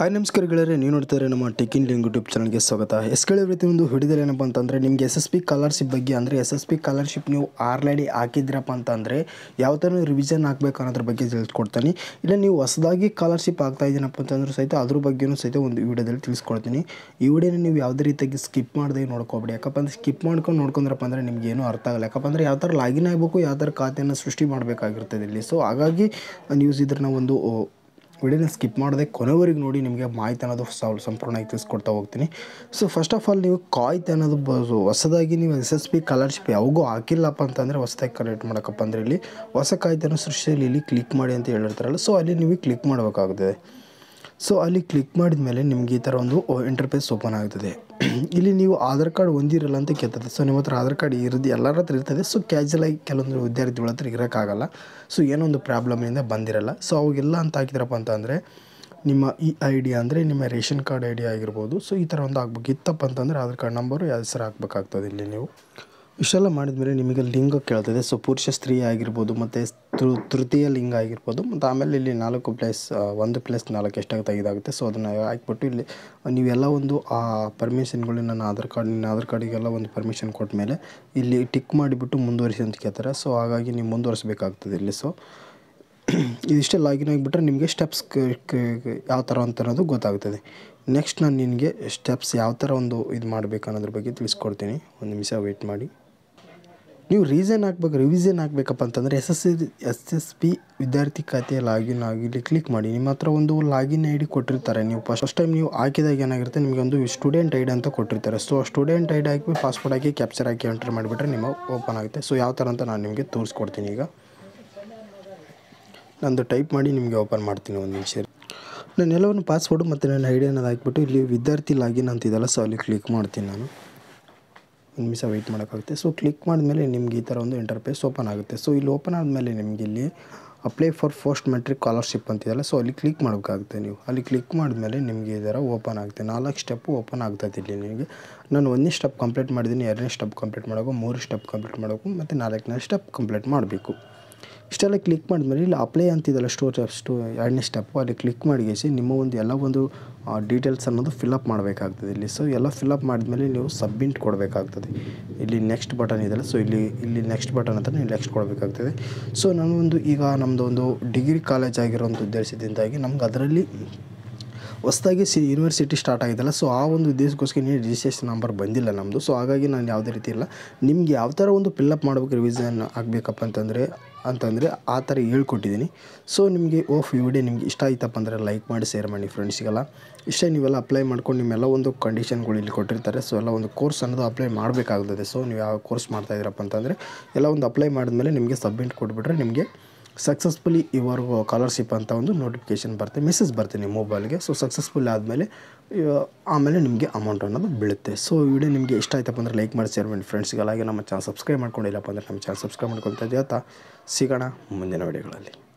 Hi ನಮಸ್ಕಾರ ಗೆಳೆಯರೆ ನೀವು ನೋಡ್ತಾರೆ ನಮ್ಮ ಟೆಕ್ ಇನ್ ಲಿಂಗ್ ಯೂಟ್ಯೂಬ್ ಚಾನಲ್ಗೆ ಸ್ವಾಗತ. ಎಸ್ ರೀತಿ ಒಂದು ಹಿಡಿದರೆ ಏನಪ್ಪ ಅಂತಂದರೆ, ನಿಮಗೆ ಎಸ್ ಎಸ್ ಪಿ ಬಗ್ಗೆ ಅಂದರೆ ಎಸ್ ಎಸ್ ಪಿ ನೀವು ಆಲ್ರೆಡಿ ಹಾಕಿದ್ರಪ್ಪ ಅಂತಂದರೆ, ಯಾವ ಥರ ರಿವಿಷನ್ ಹಾಕ್ಬೇಕು ಅನ್ನೋದ್ರ ಬಗ್ಗೆ ತಿಳಿಸ್ಕೊಡ್ತೀನಿ. ಇಲ್ಲ, ನೀವು ಹೊಸದಾಗಿ ಸ್ಕಾಲರ್ಶಿಪ್ ಆಗ್ತಾ ಇದ್ದೀನಪ್ಪ ಅಂತಂದ್ರೂ ಸಹಿತ ಅದ್ರ ಬಗ್ಗೆನೂ ಸಹಿತ ಒಂದು ವಿಡಿಯೋದಲ್ಲಿ ತಿಳಿಸ್ಕೊಡ್ತೀನಿ. ಈ ವಿಡಿಯೋನ ನೀವು ಯಾವುದೇ ರೀತಿಯಾಗಿ ಸ್ಕಿಪ್ ಮಾಡದೆ ನೋಡ್ಕೊಬೇಡಿ. ಯಾಕಪ್ಪ ಅಂದರೆ ಸ್ಕಿಪ್ ಮಾಡ್ಕೊಂಡು ನೋಡ್ಕೊಂಡ್ರಪ್ಪ ಅಂದರೆ ನಿಮ್ಗೆ ಏನೂ ಅರ್ಥ ಆಗಲ್ಲ. ಯಾಕಪ್ಪ ಅಂದರೆ, ಯಾವ ಥರ ಲಾಗಿನ್ ಆಗಬೇಕು, ಯಾವ ಥರ ಖಾತೆಯನ್ನು ಸೃಷ್ಟಿ ಮಾಡಬೇಕಾಗಿರ್ತದೆ ಇಲ್ಲಿ. ಸೊ ಹಾಗಾಗಿ ನ್ಯೂಸ್ ಇದ್ರನ್ನ ಒಂದು ವಿಡಿಯೋನ ಸ್ಕಿಪ್ ಮಾಡದೆ ಕೊನೆವರೆಗೆ ನೋಡಿ, ನಿಮಗೆ ಮಾಹಿತಿ ಅನ್ನೋದು ಸಂಪೂರ್ಣವಾಗಿ ತಿಳಿಸ್ಕೊಡ್ತಾ ಹೋಗ್ತೀನಿ. ಸೊ ಫಸ್ಟ್ ಆಫ್ ಆಲ್ ನೀವು ಕಾಯ್ತೆ ಅನ್ನೋದು ಹೊಸದಾಗಿ ನೀವು ಎಸ್ ಎಸ್ ಪಿ ಸ್ಕಾಲರ್ಶಿಪ್ ಯಾವಾಗೂ ಹಾಕಿಲ್ಲಪ್ಪ ಅಂತಂದರೆ ಹೊಸದಾಗಿ ಕಲೆಕ್ಟ್ ಮಾಡೋಕ್ಕಪ್ಪ ಅಂದರೆ ಇಲ್ಲಿ ಹೊಸ ಕಾಯ್ದೆನ ಸೃಷ್ಟಿಯಲ್ಲಿ ಇಲ್ಲಿ ಕ್ಲಿಕ್ ಮಾಡಿ ಅಂತ ಹೇಳಿರ್ತಾರಲ್ಲ ಸೊ ಅಲ್ಲಿ ನೀವು ಕ್ಲಿಕ್ ಮಾಡಬೇಕಾಗುತ್ತದೆ ಸೊ ಅಲ್ಲಿ ಕ್ಲಿಕ್ ಮಾಡಿದ ಮೇಲೆ ನಿಮಗೆ ಈ ಥರ ಒಂದು ಇಂಟರ್ಫೇಸ್ ಓಪನ್ ಆಗ್ತದೆ ಇಲ್ಲಿ ನೀವು ಆಧಾರ್ ಕಾರ್ಡ್ ಹೊಂದಿರಲ್ಲ ಅಂತ ಕೇಳ್ತದೆ ಸೊ ನಿಮ್ಮ ಹತ್ರ ಆಧಾರ್ ಕಾರ್ಡ್ ಇರೋದು, ಎಲ್ಲರ ಹತ್ರ ಇರ್ತದೆ. ಸೊ ಕ್ಯಾಜುವಲ್ ಆಗಿ ಕೆಲವೊಂದು ವಿದ್ಯಾರ್ಥಿಗಳ ಹತ್ರ ಇರೋಕ್ಕಾಗಲ್ಲ ಸೊ ಏನೋ ಒಂದು ಪ್ರಾಬ್ಲಮಿಂದ ಬಂದಿರಲ್ಲ. ಸೊ ಅವಾಗೆಲ್ಲ ಅಂತ ಹಾಕಿದ್ರಪ್ಪ ಅಂತ ಅಂದರೆ, ನಿಮ್ಮ ಇ ಐ ಡಿ ಅಂದರೆ, ನಿಮ್ಮ ರೇಷನ್ ಕಾರ್ಡ್ ಐ ಡಿ ಆಗಿರ್ಬೋದು. ಸೊ ಈ ಥರ ಒಂದು ಆಗ್ಬೇಕು ಇತ್ತಪ್ಪ ಅಂತಂದರೆ, ಆಧಾರ್ ಕಾರ್ಡ್ ನಂಬರು ಹೆಸರು ಹಾಕ್ಬೇಕಾಗ್ತದೆ ಇಲ್ಲಿ ನೀವು. ಇಷ್ಟೆಲ್ಲ ಮಾಡಿದ್ಮೇಲೆ ನಿಮಗೆ ಲಿಂಗ ಕೇಳ್ತದೆ. ಸೊ ಪುರುಷ ಸ್ತ್ರೀ ಆಗಿರ್ಬೋದು, ಮತ್ತು ತೃ, ತೃತೀಯ ಲಿಂಗ ಆಗಿರ್ಬೋದು, ಮತ್ತು ಆಮೇಲೆ ಇಲ್ಲಿ ನಾಲ್ಕು ಪ್ಲೇಸ್ ಒಂದು ಪ್ಲೇಸ್ ನಾಲ್ಕು ಎಷ್ಟಾಗುತ್ತೆ ಇದಾಗುತ್ತೆ ಸೊ ಅದನ್ನು ಹಾಕ್ಬಿಟ್ಟು ಇಲ್ಲಿ ನೀವೆಲ್ಲ ಒಂದು, ಆ ಪರ್ಮಿಷನ್ಗಳು ನನ್ನ ಆಧಾರ್ ಕಾರ್ಡ್, ನಿನ್ನ ಆಧಾರ್ ಕಾರ್ಡಿಗೆಲ್ಲ ಒಂದು ಪರ್ಮಿಷನ್ ಕೊಟ್ಟ ಮೇಲೆ ಇಲ್ಲಿ ಟಿಕ್ ಮಾಡಿಬಿಟ್ಟು ಮುಂದುವರಿಸಿ ಅಂತ ಕೇಳ್ತಾರೆ. ಸೊ ಹಾಗಾಗಿ ನೀವು ಮುಂದುವರಿಸಬೇಕಾಗ್ತದೆ ಇಲ್ಲಿ. ಸೊ ಇದಿಷ್ಟೇ ಲಾಗಿನ್ ಆಗಿಬಿಟ್ರೆ ನಿಮಗೆ ಸ್ಟೆಪ್ಸ್ ಯಾವ ಥರ ಅಂತ ಅನ್ನೋದು ಗೊತ್ತಾಗ್ತದೆ. ನೆಕ್ಸ್ಟ್ ನಾನು ನಿನಗೆ ಸ್ಟೆಪ್ಸ್ ಯಾವ ಥರ ಒಂದು ಇದು ಮಾಡಬೇಕು ಅನ್ನೋದ್ರ ಬಗ್ಗೆ ತಿಳಿಸ್ಕೊಡ್ತೀನಿ. ಒಂದು ನಿಮಿಷ ವೆಯ್ಟ್ ಮಾಡಿ. ನೀವು ರೀಸನ್ ಹಾಕ್ಬೇಕು ರಿವಿಸನ್ ಹಾಕ್ಬೇಕಪ್ಪ ಅಂತಂದರೆ S S S S P ವಿದ್ಯಾರ್ಥಿ ಖಾತೆ ಲಾಗಿನ್ ಆಗಿ ಇಲ್ಲಿ ಕ್ಲಿಕ್ ಮಾಡಿ. ನಿಮ್ಮ ಹತ್ರ ಒಂದು ಲಾಗಿನ್ ಐ ಡಿ ಕೊಟ್ಟಿರ್ತಾರೆ. ನೀವು ಫಸ್ಟ್ ಟೈಮ್ ನೀವು ಹಾಕಿದಾಗ ಏನಾಗಿರುತ್ತೆ? ನಿಮಗೆ ಒಂದು ಸ್ಟೂಡೆಂಟ್ ಐ ಡಿ ಅಂತ ಕೊಟ್ಟಿರ್ತಾರೆ. ಸೊ ಸ್ಟೂಡೆಂಟ್ ಐ ಡಿ ಹಾಕಿ ಪಾಸ್ಪೋರ್ಟ್ ಹಾಕಿ ಕ್ಯಾಪ್ಚರ್ ಹಾಕಿ ಎಂಟ್ರ್ ಮಾಡಿಬಿಟ್ರೆ ನಿಮ್ಮ ಓಪನ್ ಆಗುತ್ತೆ. ಸೊ ಯಾವ ಥರ ಅಂತ ನಾನು ನಿಮಗೆ ತೋರಿಸ್ಕೊಡ್ತೀನಿ ಈಗ. ನಂದು ಟೈಪ್ ಮಾಡಿ ನಿಮಗೆ ಓಪನ್ ಮಾಡ್ತೀನಿ ಒಂದು ನಿಮಿಷ ನಾನು ಎಲ್ಲವನ್ನು ಪಾಸ್ವರ್ಡು ಮತ್ತು ನನ್ನ ಐ ಡಿ ಹಾಕ್ಬಿಟ್ಟು ಇಲ್ಲಿ ವಿದ್ಯಾರ್ಥಿ ಲಾಗಿನ್ ಅಂತಿದೆಯಲ್ಲ ಸೊ ಅಲ್ಲಿ ಕ್ಲಿಕ್ ಮಾಡ್ತೀನಿ ನಾನು. ನಿಮಿಷ ವೆಯ್ಟ್ ಮಾಡೋಕ್ಕಾಗುತ್ತೆ. ಸೊ ಕ್ಲಿಕ್ ಮಾಡಿದ್ಮೇಲೆ ನಿಮ್ಗೆ ಈ ಥರ ಒಂದು ಇಂಟರ್ಫೇಸ್ ಓಪನ್ ಆಗುತ್ತೆ. ಸೊ ಇಲ್ಲಿ ಓಪನ್ ಆದಮೇಲೆ ನಿಮಗೆ ಇಲ್ಲಿ apply for post matric scholarship ಅಂತಿದೆಯಲ್ಲ so ಅಲ್ಲಿ ಕ್ಲಿಕ್ ಮಾಡಬೇಕಾಗುತ್ತೆ ನೀವು. ಅಲ್ಲಿ ಕ್ಲಿಕ್ ಮಾಡಿದ್ಮೇಲೆ ನಿಮಗೆ ಈ ಥರ ಓಪನ್ ಆಗುತ್ತೆ. ನಾಲ್ಕು ಸ್ಟೆಪ್ಪು ಓಪನ್ ಆಗ್ತದೆ ಇಲ್ಲಿ ನಿಮಗೆ. ನಾನು ಒಂದನೇ ಸ್ಟೆಪ್ ಕಂಪ್ಲೀಟ್ ಮಾಡಿದ್ದೀನಿ, ಎರಡನೇ ಸ್ಟೆಪ್ ಕಂಪ್ಲೀಟ್ ಮಾಡಬೇಕು ಮೂರು ಸ್ಟೆಪ್ ಕಂಪ್ಲೀಟ್ ಮಾಡಬೇಕು ಮತ್ತು ನಾಲ್ಕನೇ ಸ್ಟೆಪ್ ಕಂಪ್ಲೀಟ್ ಮಾಡಬೇಕು. ಇಷ್ಟೆಲ್ಲ ಕ್ಲಿಕ್ ಮಾಡಿದ್ಮೇಲೆ ಇಲ್ಲಿ ಅಪ್ಲೈ ಅಂತಿದೆಲ್ಲ ಸ್ಟೋರ್ ಸ್ಟೋ ಎರಡನೇ ಸ್ಟೆಪ್ಪು ಅಲ್ಲಿ ಕ್ಲಿಕ್ ಮಾಡಿಗೇಸಿ ನಿಮ್ಮ ಒಂದು ಎಲ್ಲ ಒಂದು ಡೀಟೇಲ್ಸ್ ಅನ್ನೋದು ಫಿಲಪ್ ಮಾಡಬೇಕಾಗ್ತದೆ ಇಲ್ಲಿ. ಸೊ ಎಲ್ಲ ಫಿಲಪ್ ಮಾಡಿದ್ಮೇಲೆ ನೀವು ಸಬ್ಮಿಟ್ ಕೊಡಬೇಕಾಗ್ತದೆ. ಇಲ್ಲಿ ನೆಕ್ಸ್ಟ್ ಬಟನ್ ಇದೆಯಲ್ಲ ಸೊ ಇಲ್ಲಿ ಇಲ್ಲಿ ನೆಕ್ಸ್ಟ್ ಬಟನ್ ಅಂತ ನೀವು ನೆಕ್ಸ್ಟ್ ಕೊಡಬೇಕಾಗ್ತದೆ. ಸೊ ನಾನು ಒಂದು ಈಗ ನಮ್ಮದು ಒಂದು ಡಿಗ್ರಿ ಕಾಲೇಜ್ ಆಗಿರೋಂಥ ಉದ್ದೇಶದಿಂದಾಗಿ ನಮ್ಗೆ ಅದರಲ್ಲಿ ಹೊಸದಾಗಿ ಸಿ ಯೂನಿವರ್ಸಿಟಿ ಸ್ಟಾರ್ಟ್ ಆಗಿದ್ದಲ್ಲ ಸೊ ಆ ಒಂದು ಉದ್ದೇಶಕ್ಕೋಸ್ಕರ ನೀವು ರಿಜಿಸ್ಟ್ರೇಷನ್ ನಂಬರ್ ಬಂದಿಲ್ಲ ನಮ್ಮದು ಸೊ ಹಾಗಾಗಿ ನಾನು ಯಾವುದೇ ರೀತಿ ಇಲ್ಲ. ನಿಮ್ಗೆ ಯಾವ ಥರ ಒಂದು ಫಿಲ್ಲಪ್ ಮಾಡ್ಬೇಕು ರಿವಿಸನ್ ಆಗಬೇಕಪ್ಪ ಅಂತಂದರೆ ಅಂತಂದರೆ ಆ ಥರ ಹೇಳ್ಕೊಟ್ಟಿದ್ದೀನಿ. ಸೊ ನಿಮಗೆ ಓಫ್ ಈ ವಿಡಿಯೋ ನಿಮ್ಗೆ ಇಷ್ಟ ಆಯ್ತಪ್ಪ ಅಂದರೆ ಲೈಕ್ ಮಾಡಿ ಶೇರ್ ಮಾಡಿ ಫ್ರೆಂಡ್ಸಿಗೆಲ್ಲ ಇಷ್ಟೇ ನೀವೆಲ್ಲ ಅಪ್ಲೈ ಮಾಡ್ಕೊಂಡು ನಿಮ್ಮೆಲ್ಲ ಒಂದು ಕಂಡೀಷನ್ಗಳು ಇಲ್ಲಿ ಕೊಟ್ಟಿರ್ತಾರೆ. ಸೊ ಎಲ್ಲ ಒಂದು ಕೋರ್ಸ್ ಅನ್ನೋದು ಅಪ್ಲೈ ಮಾಡಬೇಕಾಗ್ತದೆ. ಸೊ ನೀವು ಯಾವ ಕೋರ್ಸ್ ಮಾಡ್ತಾ ಇದ್ದೀರಪ್ಪ ಅಂತಂದರೆ, ಎಲ್ಲ ಒಂದು ಅಪ್ಲೈ ಮಾಡಿದ್ಮೇಲೆ ನಿಮಗೆ ಸಬ್ಮಿಟ್ ಕೊಟ್ಬಿಟ್ರೆ ನಿಮಗೆ ಸಕ್ಸಸ್ಫುಲಿ ಇವರು ಸ್ಕಾಲರ್ಶಿಪ್ ಅಂತ ಒಂದು ನೋಟಿಫಿಕೇಷನ್ ಬರುತ್ತೆ ಮೆಸೇಜ್ ಬರುತ್ತೆ ನಿಮ್ಮ ಮೊಬೈಲ್ಗೆ ಸೊ ಸಕ್ಸಸ್ಫುಲ್ ಆದಮೇಲೆ ಆಮೇಲೆ ನಿಮಗೆ ಅಮೌಂಟ್ ಅನ್ನೋದು ಬೀಳುತ್ತೆ. ಸೊ ವಿಡಿಯೋ ನಿಮಗೆ ಇಷ್ಟ ಆಯ್ತಪ್ಪ ಅಂದರೆ ಲೈಕ್ ಮಾಡಿ ಶೇರ್ ಮಾಡಿ ಫ್ರೆಂಡ್ಸ್ಗೆ ಹಾಗೆ ನಮ್ಮ ಚಾನಲ್ ಸಬ್ಸ್ಕ್ರೈಬ್ ಮಾಡ್ಕೊಂಡಿಲ್ಲಪ್ಪ ಅಂದರೆ ನಮ್ಮ ಚಾನಲ್ ಸಬ್ಸ್ಕ್ರೈಬ್ ಮಾಡ್ಕೊತ ಹೇಳ್ತಾ ಸಿಗೋಣ ಮುಂದಿನ ವಿಡಿಯೋಗಳಲ್ಲಿ